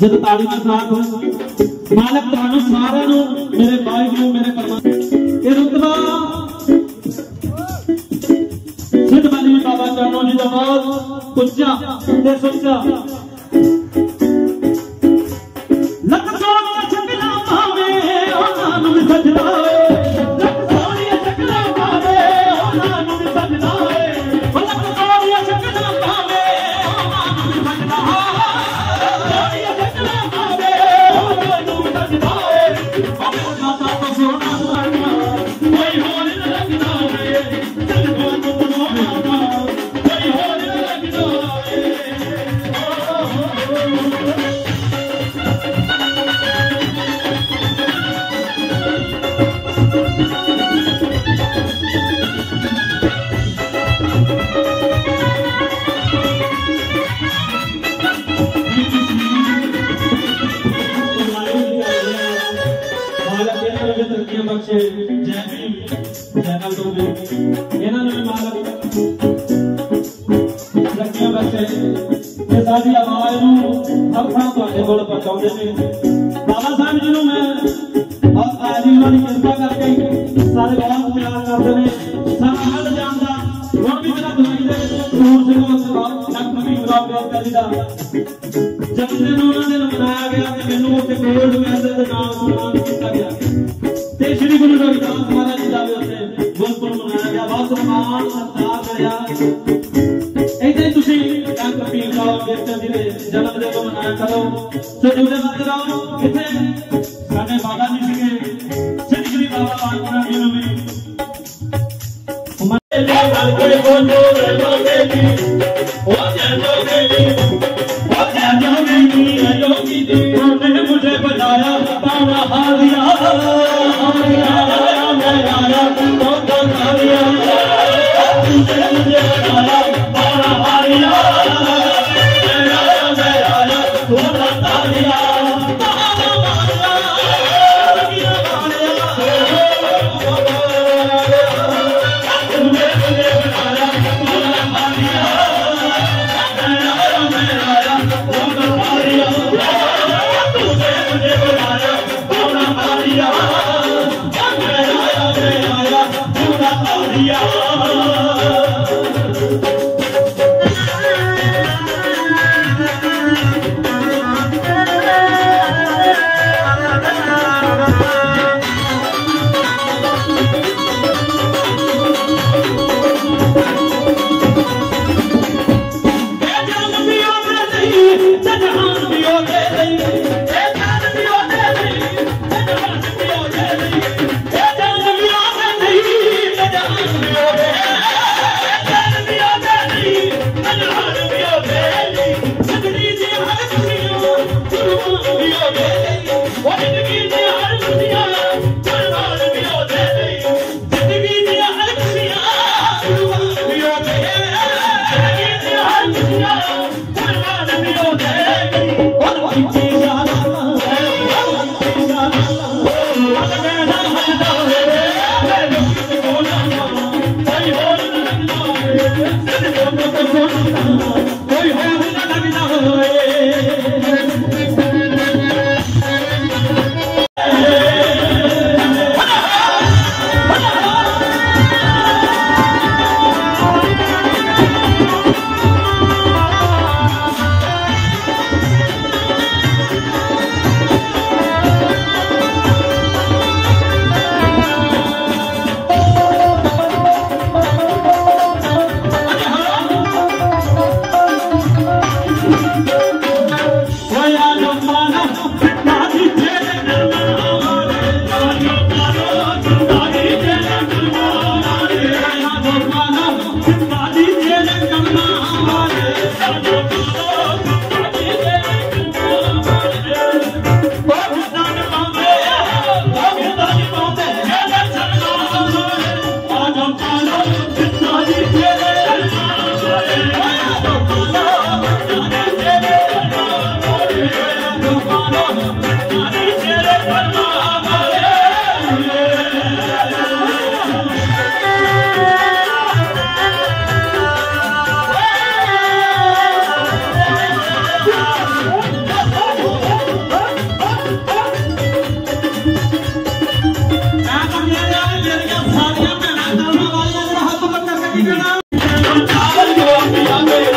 ਜਦ ਤਾੜੀ ਦਾ ਸਾਥ ਮਾਲਕ ਤੁਹਾਨੂੰ ਸਾਰਿਆਂ ਨੂੰ, ਮੇਰੇ ਵਾਹਿਗੁਰੂ ਮੇਰੇ ਪਰਮਾਤਮਾ ਇਹ ਰੁਤਬਾ ਸਿੱਧ ਬਲੀ ਬਾਬਾ ਚਰਨੋ ਜੀ ਦਾ ਬਹੁਤ ਉੱਚਾ ਤੇ ਸੁੱਚਾ ਕੋਲ ਪਹੁੰਚਾਉਂਦੇ ਨੇ ਬਾਬਾ ਸਾਹਿਬ ਜੀ ਨੂੰ ਮੈਂ ਬਹੁਤ ਆਜੀ ਉਹਨਾਂ ਦੀ ਕਿਰਪਾ ਕਰਕੇ ਸਾਰੇ ਬਹੁਤ ਪਿਆਰ ਕਰਦੇ ਨੇ। ਸਾਰਾ ਹੱਲ ਜਾਣਦਾ ਹੁਣ ਵੀ ਮੇਰਾ ਦੁਆਈ ਦੇ ਨੂਰ ਸਿੰਘ ਵਸਵਾ ਡਾਕਟਰ ਵੀ ਬਰਾਬਰ ਕਰੀ ਦਾ। ਜਦ ਦਿਨ ਉਹਨਾਂ ਦੇ ਮਨਾਇਆ ਗਿਆ ਤੇ ਮੈਨੂੰ ਉੱਥੇ ਗੋਲਡ ਮੈਡਲ ਦੇ ਨਾਲ ਸਨਮਾਨ ਕੀਤਾ ਗਿਆ। ਤੇ ਸ੍ਰੀ ਗੁਰੂ ਰਵਿਦਾਸ ਮਹਾਰਾਜ ਜੀ ਦਾ ਵੀ ਉੱਥੇ ਗੁਰਪੁਰਬ ਮਨਾਇਆ ਗਿਆ। ਬਹੁਤ ਸਨਮਾਨ, ਸਤਿਕਾਰ ਕਰਿਆ। ਚਲੋ ਤੇ ਉਹਦੇ ਨਾਲ ਜਾਓ ਇੱਥੇ ਸਾਡੇ ਬਾਬਾ ਜੀ ਸੀਗੇ ਸਿੱਧ ਸ੍ਰੀ ਬਾਬਾ ਬਾਣਪੁਰਾ ਜੀ ਨੂੰ ਵੀ ਮਨੇ ਦੇ ਨਾਲ ਕੇ ਬੋਲੋ ਰੇ ਲੋਕੇ ਜੀ ਹੋ ਜਾ ਲੋਕੇ ਜੀ ਹੋ ਜਾ ਲੋਕੇ ਜੀ ਲੋਕੀ ਜੀ ਉਹਨੇ ਮੁਝੇ ਬਚਾਇਆ ਪਾਉਣਾ ਹਾਰਿਆ ਹਾਰਿਆ ਮੇਰਾ ਯਾਰ ਤੋਂ ਤੋਂ ਹਾਰਿਆ ਤੂੰ ਤੇ ਮੁਝੇ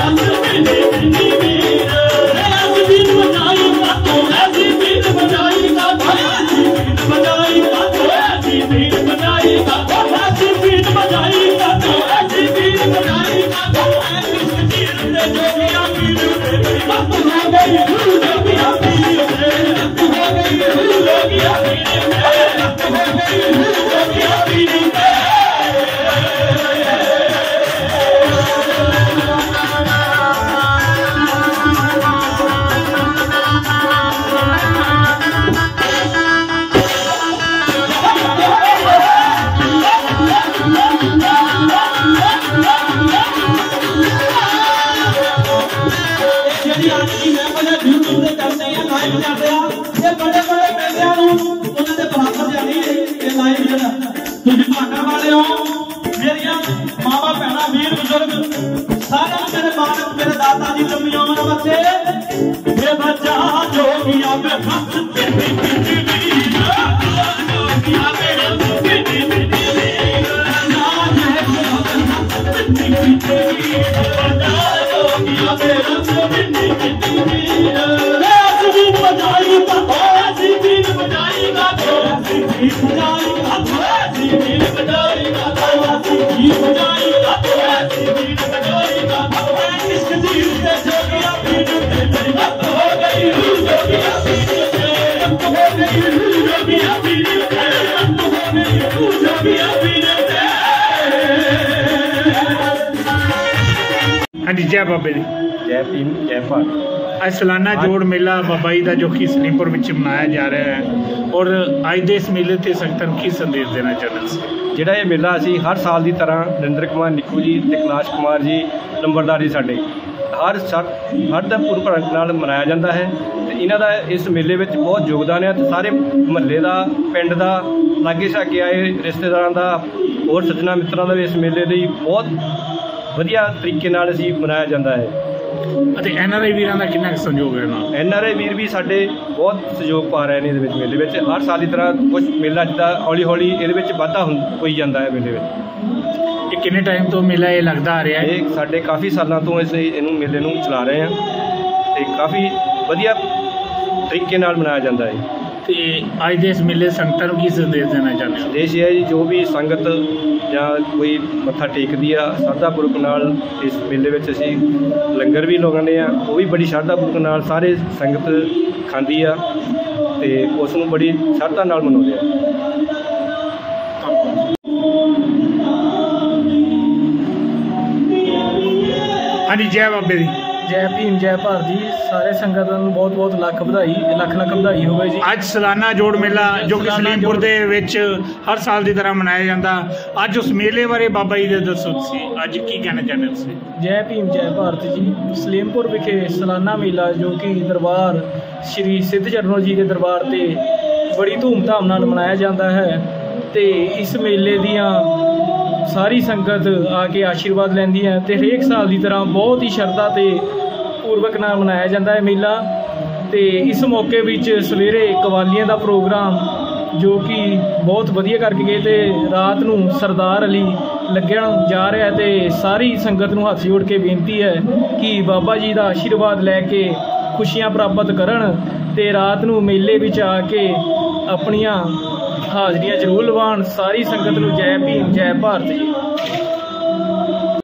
I'm ਤੁਸੀਂ ਭਾਗਾ ਵਾਲੇ ਹੋ ਮੇਰੀਆਂ ਮਾਵਾ, ਭੈਣਾਂ, ਵੀਰ, ਬਜ਼ੁਰਗ, ਸਾਰਿਆਂ ਨੂੰ ਮੇਰੇ ਮਾਲਕ ਮੇਰੇ ਦਾਤਾ ਜੀ ਲੰਮੀ ਉਮਰਾਂ ਬੱਚੇ ਇਹ ਬੱਚਾ ਜੋਗੀਆਂ ਮੈਂ ਹੱਥ ਤੇ ਹਾਂਜੀ ਜੈ ਬਾਬੇ ਦੀ। ਜੈ ਭੀਮ ਜੈ ਭਾਰਤ। ਅੱਜ ਸਾਲਾਨਾ ਜੋੜ ਮੇਲਾ ਬਾਬਾ ਜੀ ਦਾ ਜੋ ਕਿ ਸਲੀਮਪੁਰ ਵਿੱਚ ਮਨਾਇਆ ਜਾ ਰਿਹਾ ਹੈ ਔਰ ਅੱਜ ਦੇ ਇਸ ਮੇਲੇ ਤੇ ਸੰਗਤਾਂ ਨੂੰ ਕੀ ਸੰਦੇਸ਼ ਦੇਣਾ ਚਾਹੁੰਦੇ ਸੀ ਜਿਹੜਾ ਇਹ ਮੇਲਾ ਅਸੀਂ ਹਰ ਸਾਲ ਦੀ ਤਰ੍ਹਾਂ ਨਰਿੰਦਰ ਕੁਮਾਰ ਨਿੱਕੂ ਜੀ ਤੇ ਕੈਲਾਸ਼ ਕੁਮਾਰ ਜੀ ਨੰਬਰਦਾਰ ਜੀ ਸਾਡੇ ਹਰ ਸਰ ਹਰ ਦਾ ਪੂਰਵ ਨਾਲ ਮਨਾਇਆ ਜਾਂਦਾ ਹੈ ਤੇ ਇਹਨਾਂ ਦਾ ਇਸ ਮੇਲੇ ਵਿੱਚ ਬਹੁਤ ਯੋਗਦਾਨ ਹੈ ਤੇ ਸਾਰੇ ਮਹੱਲੇ ਦਾ ਪਿੰਡ ਦਾ ਲਾਗੇ ਛਾਗੇ ਆਏ ਰਿਸ਼ਤੇਦਾਰਾਂ ਦਾ ਹੋਰ ਸੱਜਣਾ ਮਿੱਤਰਾਂ ਦਾ ਵੀ ਇਸ ਮੇਲੇ ਲਈ ਬਹੁਤ ਵਧੀਆ ਤਰੀਕੇ ਨਾਲ ਅਸੀਂ ਮਨਾਇਆ ਜਾਂਦਾ ਹੈ। ਅਤੇ ਐਨਆਰਆਈ ਵੀਰਾਂ ਦਾ ਕਿੰਨਾ ਕੁ ਸੰਯੋਗ ਹੈ ਨਾਲ? ਐਨ ਆਰ ਆਈ ਵੀਰ ਵੀ ਸਾਡੇ ਬਹੁਤ ਸਹਿਯੋਗ ਪਾ ਰਹੇ ਨੇ ਇਹਦੇ ਵਿੱਚ ਮੇਲੇ ਵਿੱਚ। ਹਰ ਸਾਲ ਦੀ ਤਰ੍ਹਾਂ ਕੁਝ ਮੇਲਾ ਜਿੱਦਾਂ ਹੌਲੀ ਹੌਲੀ ਇਹਦੇ ਵਿੱਚ ਵਾਧਾ ਹੋਈ ਜਾਂਦਾ ਹੈ ਮੇਲੇ ਵਿੱਚ। ਇਹ ਕਿੰਨੇ ਟਾਈਮ ਤੋਂ ਮੇਲਾ ਇਹ ਲੱਗਦਾ ਆ ਰਿਹਾ ਹੈ? ਇਹ ਸਾਡੇ ਕਾਫੀ ਸਾਲਾਂ ਤੋਂ ਇਸ ਇਹਨੂੰ ਮੇਲੇ ਨੂੰ ਚਲਾ ਰਹੇ ਹਾਂ। ਤੇ ਕਾਫੀ ਵਧੀਆ ਤਰੀਕੇ ਨਾਲ ਮਨਾਇਆ ਜਾਂਦਾ ਹੈ। ਤੇ ਅੱਜ ਦੇ ਇਸ ਮੇਲੇ ਸੰਗਤਾਂ ਨੂੰ ਕੀ ਸੰਦੇਸ਼ ਦੇਣਾ ਚਾਹੁੰਦੇ ਹੋ? ਦੇਸ਼ ਇਹ ਹੈ ਜੀ ਜੋ ਵੀ ਸੰਗਤ ਜਾਂ ਕੋਈ ਮੱਥਾ ਟੇਕਦੀ ਆ ਸ਼ਰਧਾਪੂਰਵਕ ਨਾਲ ਇਸ ਮੇਲੇ ਵਿੱਚ ਅਸੀਂ ਲੰਗਰ ਵੀ ਲਗਾਉਂਦੇ ਆ ਉਹ ਵੀ ਬੜੀ ਸ਼ਰਧਾਪੂਰਵਕ ਨਾਲ ਸਾਰੇ ਸੰਗਤ ਖਾਂਦੀ ਆ ਤੇ ਉਸ ਨੂੰ ਬੜੀ ਸ਼ਰਧਾ ਨਾਲ ਮਨਾਉਂਦੇ ਆ। ਹਾਂਜੀ ਜੈ ਬਾਬੇ ਦੀ। ਜੈ ਭੀਮ ਜੈ ਭਾਰਤ ਜੀ ਸਾਰੇ ਸੰਗਤਾਂ ਨੂੰ ਬਹੁਤ ਬਹੁਤ ਲੱਖ ਵਧਾਈ ਲੱਖ ਲੱਖ ਵਧਾਈ ਹੋਵੇ ਜੀ। ਅੱਜ ਸਾਲਾਨਾ ਜੋੜ ਮੇਲਾ ਜੋ ਕਿ ਸਲੀਮਪੁਰ ਦੇ ਵਿੱਚ ਹਰ ਸਾਲ ਦੀ ਤਰ੍ਹਾਂ ਮਨਾਇਆ ਜਾਂਦਾ। ਅੱਜ ਉਸ ਮੇਲੇ ਬਾਰੇ ਬਾਬਾ ਜੀ ਦੇ ਦੱਸੋ ਤੁਸੀਂ। ਅੱਜ ਕੀ ਕਹਿਣਾ ਚਾਹੁੰਦੇ ਤੁਸੀਂ? ਜੈ ਭੀਮ ਜੈ ਭਾਰਤ ਜੀ ਸਲੀਮਪੁਰ ਵਿਖੇ ਸਾਲਾਨਾ ਮੇਲਾ ਜੋ ਕਿ ਦਰਬਾਰ ਸ਼੍ਰੀ ਸਿੱਧ ਚਰਨੋ ਜੀ ਦੇ ਦਰਬਾਰ ਤੇ ਬੜੀ ਧੂਮਧਾਮ ਨਾਲ ਮਨਾਇਆ ਜਾਂਦਾ ਹੈ ਤੇ ਇਸ ਮੇਲੇ ਦੀਆਂ ਸਾਰੀ ਸੰਗਤ ਆ ਕੇ ਆਸ਼ੀਰਵਾਦ ਲੈਂਦੀ ਹੈ ਤੇ ਹਰੇਕ ਸਾਲ ਦੀ ਤਰ੍ਹਾਂ ਬਹੁਤ ਹੀ ਸ਼ਰਧਾ ਤੇ ਪੂਰਵਕ ਨਾਲ ਮਨਾਇਆ ਜਾਂਦਾ ਹੈ ਮੇਲਾ ਤੇ ਇਸ ਮੌਕੇ ਵਿੱਚ ਸਵੇਰੇ ਕਵਾਲੀਆਂ ਦਾ ਪ੍ਰੋਗਰਾਮ ਜੋ ਕਿ ਬਹੁਤ ਵਧੀਆ ਕਰਕੇ ਗਏ ਤੇ ਰਾਤ ਨੂੰ ਸਰਦਾਰ ਅਲੀ ਲੱਗਣ ਜਾ ਰਿਹਾ ਹੈ ਤੇ ਸਾਰੀ ਸੰਗਤ ਨੂੰ ਹੱਥ ਜੋੜ ਕੇ ਬੇਨਤੀ ਹੈ ਕਿ ਬਾਬਾ ਜੀ ਦਾ ਆਸ਼ੀਰਵਾਦ ਲੈ ਕੇ ਖੁਸ਼ੀਆਂ ਪ੍ਰਾਪਤ ਕਰਨ ਤੇ ਰਾਤ ਨੂੰ ਮੇਲੇ ਵਿੱਚ ਆ ਕੇ ਆਪਣੀਆਂ ਹਾਜ਼ਰੀਆਂ ਜ਼ਰੂਰ ਲਵਾਉਣ। ਸਾਰੀ ਸੰਗਤ ਨੂੰ ਜੈ ਭੀਮ, ਜੈ ਭਾਰਤ ਜੀ।